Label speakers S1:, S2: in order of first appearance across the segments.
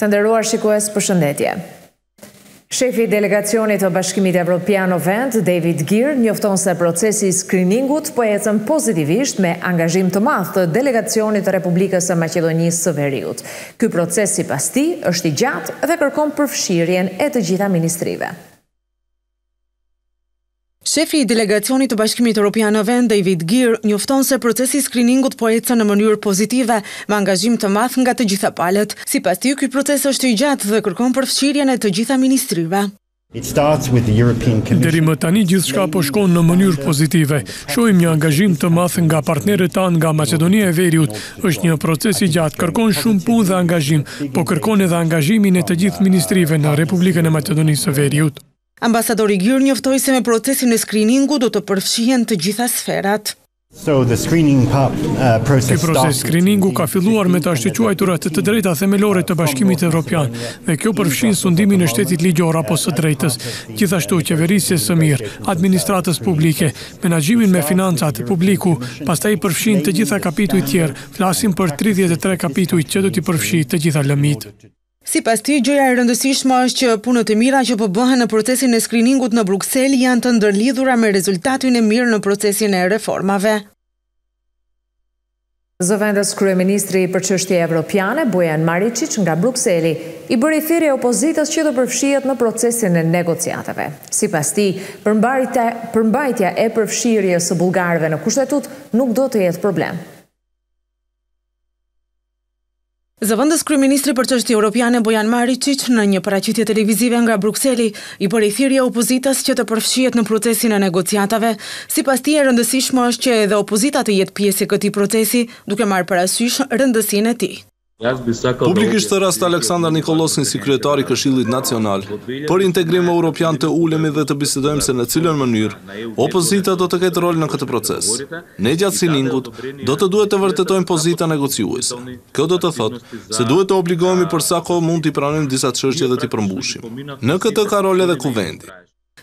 S1: Të nderuar shikues, përshëndetje. Shefi i delegacionit të Bashkimit Evropian në vend, Dejvid Gir, njofton se procesi i skriningut po ecën pozitivisht me angazhim të madh të delegacionit të Republikës së Maqedonisë së Veriut. Ky proces sipas tij është i gjatë dhe kërkon përfshirjen e të gjitha ministrive.
S2: Shefi i delegacionit të Bashkimit Europian në vend, Dejvid Gir, njofton se procesi i skriningut po ecën në mënyrë pozitive, me angazhim të madh nga të gjitha palët. Sipas tij, ky proces është i gjatë dhe kërkon përfshirjen e të gjitha ministrive.
S3: Deri më tani gjithçka po shkon në mënyrë pozitive. Shohim një angazhim të madh nga partnerët tanë nga Maqedonia e Veriut. Është një proces i gjatë, kërkon shumë punë dhe angazhim, po kërkon edhe angazhimin e të gjithë ministrive në Republikën e Maqedonisë së Veriut.
S2: Ambasadori Gir njoftoi se me procesin e skriningut do të përfshihen të gjitha sferat.
S3: Uh, Ky proces skriningu ka filluar me të ashtuquajturat të drejta themelore të Bashkimit Evropian, dhe kjo përfshin sundimin e shtetit ligjor apo së drejtës, gjithashtu qeverisjes së mirë, administratës publike, menaxhimin me financat publike, pastaj përfshin të gjitha kapitujt tjerë, flasim për 33 kapituj që do t'i përfshijë të gjitha
S2: lëmitë. Sipas tij, gjëja e rëndësishme është që punët e mira që po bëhen në procesin e skriningut në Bruksel janë të ndërlidhura me rezultatin e mirë në procesin e reformave.
S1: Zëvendëskryeministri për Çështje Evropiane, Bojan Mariçiç nga Brukseli, i bëri thirrje opozitës që të përfshihet në procesin e negociatave. Sipas tij, përmbajtja e përfshirjes së bullgarëve në Kushtetutë nuk do të jetë problem.
S2: Zëvendës kryeministri për çështje europiane Bojan Mariçiç në një paraqitje televizive nga Brukseli i bëri thirrje opozitës që të përfshihet në procesin e negociatave. Sipas tij e rëndësishme është që edhe opozita të jetë pjesë e këtij procesi, duke marrë parasysh rëndësinë e tij.
S4: Publikisht thërras Aleksandar Nikolloskin si kryetar i Këshillit Nacional për Integrim Europian të ulemi dhe të bisedojmë se në cilën mënyrë opozita do të ketë rol në këtë proces. Ne gjatë skriningut, do të duhet të vërtetojmë pozita negociuese. Kjo do të thotë, se duhet të obligohemi për sa kohë mund t'i pranojmë disa çështje dhe t'i përmbushim. Në këtë ka rol edhe Kuvendi.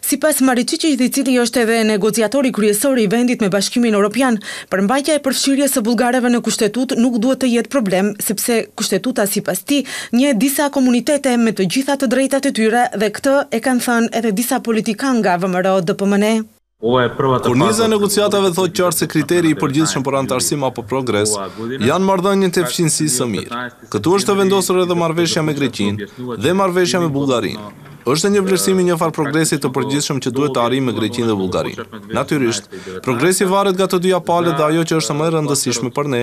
S2: Sipas Mariçiqit, i cili është edhe negociatori kryesor i vendit me Bashkimin Europian, përmbajtja e përfshirjes së bullgarëve në Kushtetutë nuk duhet të jetë problem, sepse Kushtetuta sipas tij, njeh disa komunitete me të gjitha të drejtat e tyre dhe këtë e kanë thënë edhe disa politikanë nga VMRO-DPMNE.
S4: Korniza e negociatave thotë qartë se kriteri i përgjithshëm për anëtarësim apo progres janë marrëdhëniet e fqinjësisë së mirë. Këtu është e vendosur edhe marrëveshja me Greqinë dhe marrëveshja me Bullgarinë. Është një vlerësim i një farë progresi të përgjithshëm që duhet të arrijmë me Greqinë dhe Bullgarinë. Natyrisht, progresi varet nga të dyja palët dhe ajo që është më e rëndësishme për ne,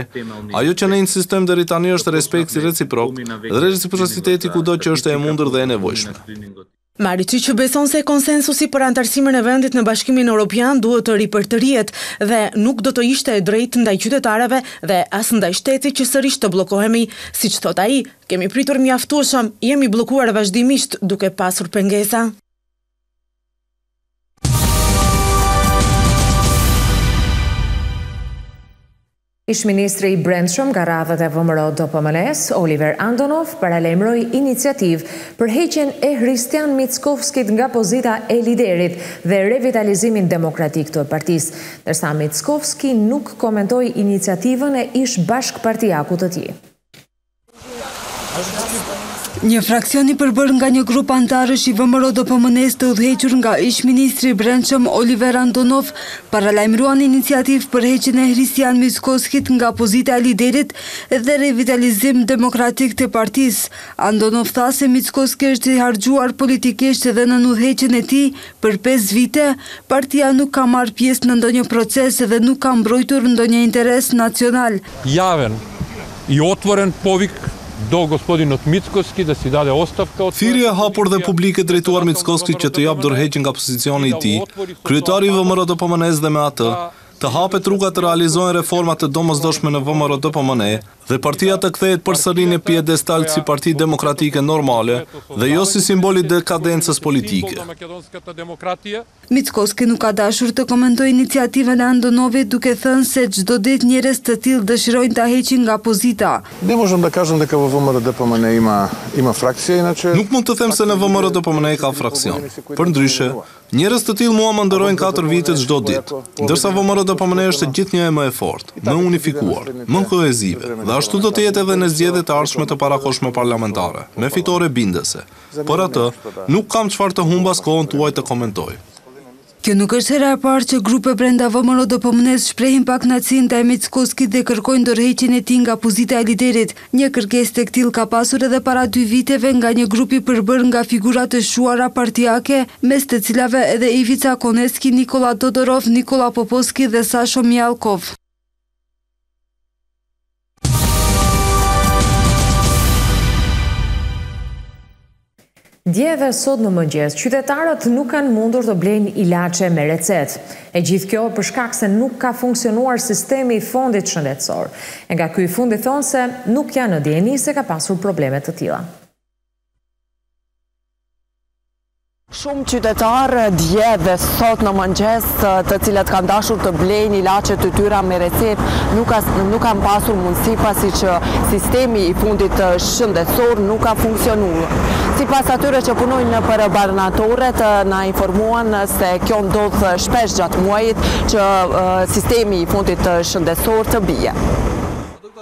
S4: ajo që ne insistojmë deri tani është respekti reciprok dhe reciprociteti kudo që është e mundur dhe e nevojshme.
S2: Mariçiq beson se konsensusi për anëtarësimin e vendit në Bashkimin Europian duhet të ripërtërihet dhe nuk do të ishte e drejtë ndaj qytetarëve dhe as ndaj shtetit që sërish të bllokohemi. Siç thotë ai, kemi pritur mjaftueshëm, jemi bllokuar vazhdimisht duke pasur pengesa.
S1: Ish-ministri i Brendshëm nga radhët e VMRO-DPMNE-së, Oliver Andonov, paralajmëroi iniciativë për heqjen e Hristijan Mickovskit nga pozita e liderit dhe revitalizimin demokratik të partisë, ndërsa Mickovski nuk komentoi iniciativën e ish-bashkëpartiakut të tij.
S5: Një fraksion i përbërë nga një grup anëtarësh i VMRO-DPMNE-së të udhëhequr nga ish-ministri i Brendshëm Oliver Andonov paralajmëruan iniciativë për heqjen e Hristijan Mickoskit nga pozita e liderit dhe revitalizim demokratik të partisë. Andonov tha se Mickoski është i harxhuar politikisht dhe nën udhëheqjen e tij Për pesë vite, partia nuk ka marrë pjesë në ndonjë proces dhe nuk ka mbrojtur ndonjë interes nacional.
S6: Javen i otvoren povik do gospodinot Mickoski da si dade ostavka
S4: od. Thirrje e hapur dhe publike drejtuar Mickoskit që të japë dorëheqje nga pozicioni i tij, kryetari i VMRO-DPMNE-së dhe me atë, të hapet rruga të realizohen reforma të domosdoshme në VMRO-DPMNE, dhe partia të kthehet përsëri në piedestal si parti demokratike normale dhe jo si simbol i dekadencës politike.
S5: Mickoski nuk ka dashur të komentojë iniciativën e Andonovit duke thënë se çdo ditë njerëz të tillë dëshirojnë ta heqin nga pozita.
S7: Ne možemo da kažemo deka vo VMRO-DPMNE ima frakcije inače.
S4: Nuk mund të them se në VMRO-DPMNE ka fraksion. Përndryshe, Njerëz të tillë mua më ndërrojnë katër vite çdo ditë. Ndërsa VMRO-DPMNE është gjithnjë e më e fortë, më e unifikuar, më kohezive, dhe ashtu do të jetë edhe në zgjedhjet e ardhshme të parakohshme parlamentare, me fitore bindëse. Për atë, nuk kam çfarë të humbas kohën tuaj të komentoj.
S5: Kjo nuk është hera e parë që grupe brenda VMRO-DPMNE-së shprehin pakënaqësi ndaj Mickoskit dhe kërkojnë dorëheqjen e tij nga pozita e liderit, Një kërkesë të këtillë ka pasur edhe para dy viteve nga një grup i përbërë nga figura të shquara partiake, mes të cilave edhe Ivica Koneski, Nikolla Todorov, Nikolla Poposki dhe Sasho Mialkov.
S1: Dje dhe sot në mëngjes, qytetarët nuk kanë mundur të blejnë ilaçe me recetë. E gjithë kjo për shkak se nuk ka funksionuar sistemi i fondit shëndetësor. E nga ky i fundit thonë se nuk janë në dijeni se ka pasur probleme të tilla.
S8: Shumë qytetarë dje dhe sot në mëngjes, të cilët kanë dashur të blejnë ilaçet e tyra me recetë, nuk kanë pasur mundësi pasi që sistemi i fondit shëndetësor nuk ka funksionuar. Sipas atyre që punojnë nëpër barnatoret, na informuan se kjo ndodh shpesh gjatë muajit që sistemi i
S9: fondit shëndetësor të bie.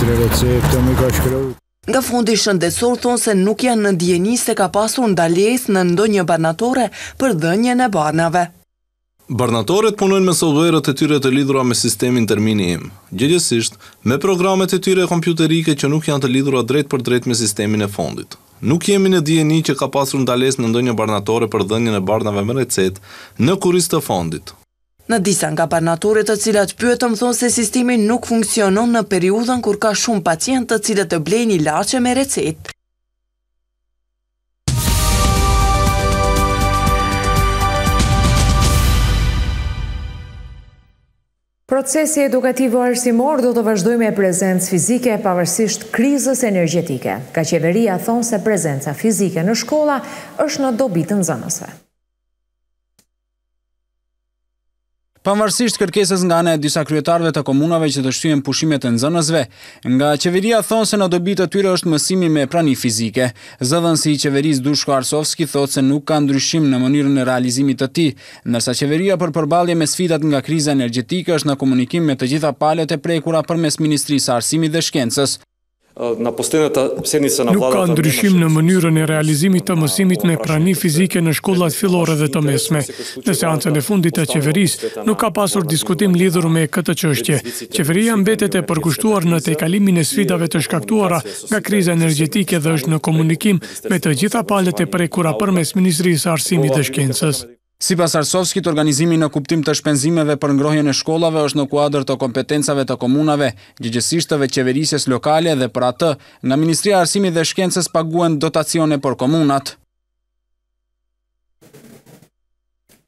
S9: Tre receta m'i ka shkruar.
S8: Nga Fondi Shëndetësor thonë se nuk janë në dijeni se ka pasur ndalesë në ndonjë barnatore për dhënien e barnave.
S4: Barnatoret punojnë me softuerët e tyre të lidhura me sistemin Termini im, gjegjësisht, me programet e tyre kompjuterike që nuk janë të lidhura drejtpërdrejt me sistemin e Fondit. Nuk jemi në dijeni që ka pasur ndalesë në ndonjë barnatore për dhënien e barnave me recetë në kurriz të Fondit.
S8: Në disa nga barnatoret të cilat pyetëm thonë se sistemi nuk funksionon në periudhën kur ka shumë pacientë të cilët të blejnë ilaçe me recetë.
S1: Procesi edukativo-arsimor do të vazhdojë me prezencë fizike pavarësisht krizës energjetike. Nga qeveria thonë se prezenca fizike në shkolla është në dobi të nxënësve.
S10: Pavarësisht kërkesës nga ana e disa kryetarëve të komunave që të shtyhen pushimet e nxënësve, nga qeveria thonë se në dobi të tyre është mësimi me prani fizike. Zëdhënësi i qeverisë Dushko Arsovski thotë se nuk ka ndryshim në mënyrën e realizimit të tij, ndërsa qeveria për përballje me sfidat nga kriza energjetike është në komunikim me të gjitha palët e prekura përmes Ministrisë së Arsimit dhe Shkencës.
S3: Nuk ka ndryshim në mënyrën e realizimit të mësimit me prani fizike në shkollat fillore dhe të mesme. Në seancën e fundit të Qeverisë, nuk ka pasur diskutim lidhur me këtë çështje. Qeveria mbetet e përkushtuar në tejkalimin e sfidave të shkaktuara nga kriza energjetike dhe është në komunikim me të gjitha palët e prekura përmes Ministrisë së Arsimit dhe Shkencës.
S10: Sipas Arsovskit, organizimi në kuptim të shpenzimeve për ngrohjen e shkollave është në kuadër të kompetencave të komunave, gjegjësisht të vetëqeverisjes lokale dhe për atë, nga Ministria e Arsimit dhe Shkencës paguhen dotacione për komunat.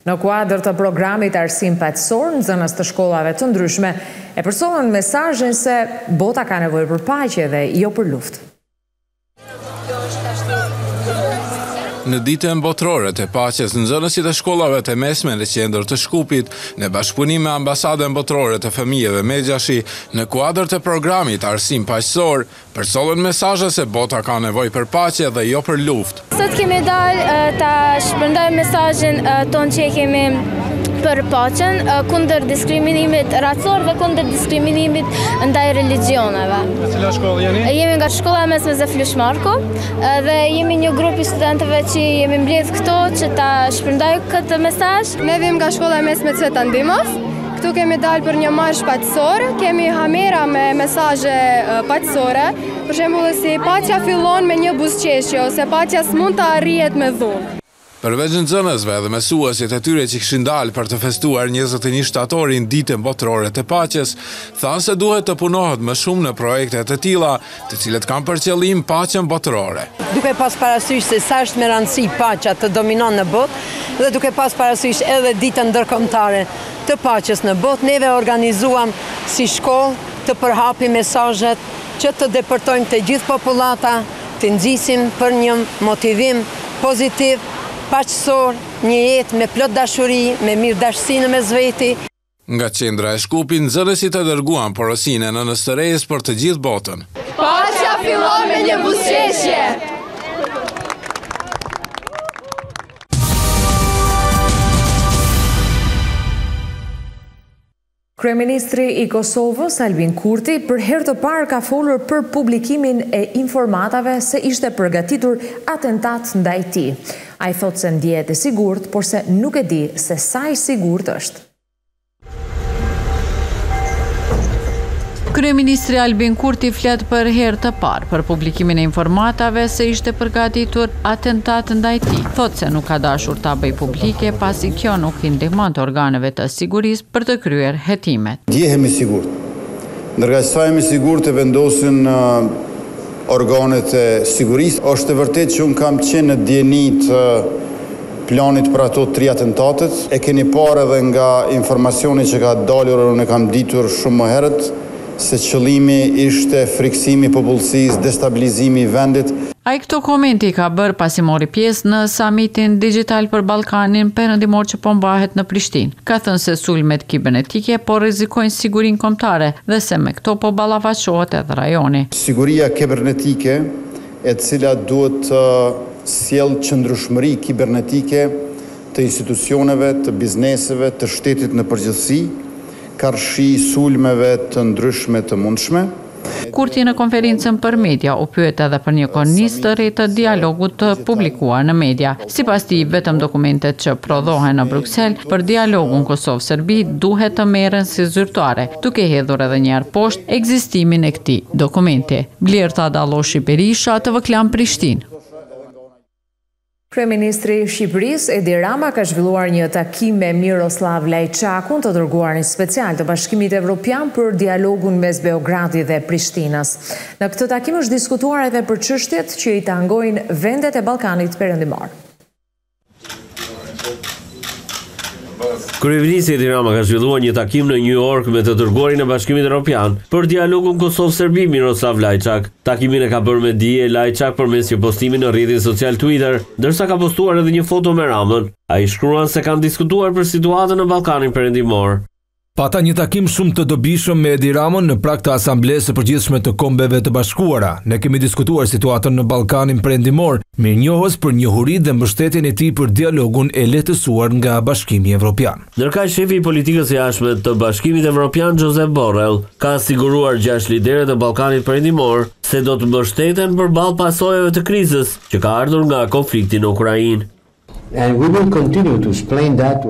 S1: Në kuadër të programit Arsim Paqësor, nxënës të shkollave të ndryshme e përcollën mesazhin se bota ka nevojë për paqe dhe jo për luftë.
S11: Në ditën botërore të paqes, nxënësit e shkollave të mesme në qendër të Shkupit, në bashkëpunim me Ambasadën Botërore të Fëmijëve Megjashi, në kuadër të programit Arsim Paqësor, përcollën mesazhe se bota ka nevojë për paqe dhe jo për luftë.
S12: Sot kemi dalë ta shpërndajmë mesazhin tonë që kemi për paqen, kundër diskriminimit racor dhe kundër diskriminimit ndaj religjioneve.
S10: Në cila shkollë jeni?
S12: Jemi nga shkolla e mesme Zef Lush Marku dhe jemi një grup i studentëve që jemi mbledh këtu që ta shpërndaj këtë mesazh.
S13: Ne vim nga shkolla e mesme Cvetan Dimov, këtu kemi dalë për një marsh paqësor, kemi hamera me mesazhe paqësore, për shembull si paqja fillon me një buzqeshje ose paqja s'mund të arrihet me dhunë.
S11: Përveç nxënësve, edhe mësuesit e tyre që kishin dalë për të festuar njëzet e një shtatorin, Ditën Botërore të Paqes, thanë se duhet të punohet më shumë në projekte të tilla, të cilët kanë për qëllim paqen botërore.
S14: Duke pas parasysh se sa është me rëndësi paqja të dominon në botë dhe duke pas parasysh edhe Ditën Ndërkombëtare të Paqes në botë, neve organizuam si shkollë të përhapim mesazhet që të depërtojmë te gjithë popullata, t'i nxisim për një motivim pozitiv, paqësor, një jetë me plot dashuri, me mirëdashësi në mes veti.
S11: Nga Qendra e Shkupit, nxënësit e dërguan porosinë e Nënë Terezës për të gjithë botën.
S13: Paqja fillon me një buzëqeshje!
S1: Kryeministri i Kosovës, Albin Kurti, për herë të parë ka folur për publikimin e informatave se ishte përgatitur atentat ndaj tij. Ai thotë se ndihet i sigurt, por se nuk e di se sa i sigurt është.
S15: Kryeministri Albin Kurti flet për herë të parë për publikimin e informatave se ishte përgatitur atentat ndaj tij. Thotë se nuk ka dashur ta bëjë publike pasi kjo nuk i ndihmonte organeve të sigurisë për të kryer hetimet.
S16: Ndjehemi sigurt. Ndërkaq sa jemi sigurt e vendosin. organet e sigurisë. Është e vërtetë që unë kam qenë në dijeni të planit për ato tri atentatet. E keni parë edhe nga informacioni që ka dalur e unë e kam ditur shumë më herët se qëllimi ishte frikësimi i popullsisë, destabilizimi i vendit.
S15: Ai këto komente i ka bërë pasi mori pjesë në Samitin Dixhital për Ballkanin Perëndimor që po mbahet në Prishtinë. Ka thënë se sulmet kibernetike po rrezikojnë sigurinë kombëtare dhe se me këto po ballafaqohet edhe rajoni.
S16: Siguria kibernetike, e cila duhet të sjellë qëndrueshmëri kibernetike të institucioneve, të bizneseve, të shtetit në përgjithësi, karshi sulmeve të ndryshme të mundshme.
S15: Kurti në konferencën për media u pyet edhe për një kornizë të re të dialogut të publikuar në media. Sipas tij, vetëm dokumentet që prodhohen në Bruksel për dialogun Kosovë-Serbi duhet të merren si zyrtare, duke hedhur edhe një herë poshtë ekzistimin e këtij dokumenti. Blerta Dalloshi-Berisha TV Klan Prishtinë.
S1: Kryeministri i Shqipërisë, Edi Rama ka zhvilluar një takim me Miroslav Lajçakun, të dërguarin special të Bashkimit Evropian për dialogun mes Beogradit dhe Prishtinës. Në këtë takim është diskutuar edhe për çështjet që i tangojnë vendet e Ballkanit Perëndimor.
S17: Kryeministri Edi Rama ka zhvilluar një takim në New York me të dërguarin e Bashkimit Evropian për dialogun Kosovë-Serbi Miroslav Lajçak. Takimin e ka bërë me dije Lajçak përmes një postimi në rrjetin social Twitter, ndërsa ka postuar edhe një foto me Ramën. Ai shkruan se kanë diskutuar për situatën në Ballkanin Perëndimor.
S18: Pata një takim shumë të dobishëm me Edi Ramën në prag të Asamblesë së Përgjithshme të Kombeve të Bashkuara. Ne kemi diskutuar situatën në Ballkanin Perëndimor, mirënjohës për njohuritë dhe mbështetjen e tij për dialogun e lehtësuar nga Bashkimi Evropian.
S17: Ndërkaq, shefi i politikës së jashtme të Bashkimit Evropian, Josep Borrell, ka siguruar gjashtë liderët e Ballkanit Perëndimor se do të mbështeten përballë pasojave të krizës që ka ardhur nga konflikti në Ukrainë.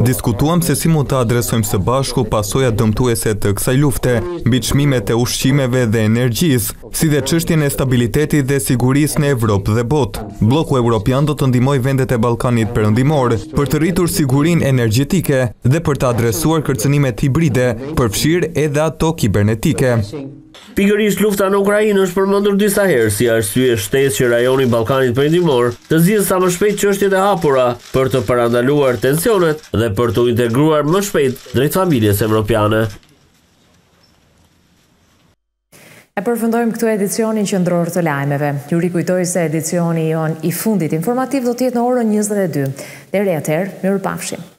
S19: Diskutuam se si mund të adresojmë së bashku pasojat dëmtuese të kësaj lufte mbi çmimet e ushqimeve dhe energjisë, si dhe çështjen e stabilitetit dhe sigurisë në Evropë dhe botë. Blloku evropian do të ndihmojë vendet e Ballkanit Perëndimor për të rritur sigurinë energjetike dhe për të adresuar kërcënimet hibride, përfshirë edhe ato kibernetike.
S17: Pikërisht lufta në Ukrainë është përmendur disa herë si arsye shtesë që rajoni i Ballkanit Perëndimor të zgjidhë sa më shpejt çështjet e hapura për të parandaluar tensionet dhe për t'u integruar më shpejt drejt familjes evropiane.
S1: E përfundojmë këtu edicionin qendror të lajmeve. Ju rikujtoj se edicioni jonë i fundit informativ do të jetë në orën 22. Deri atëherë, mirupafshim.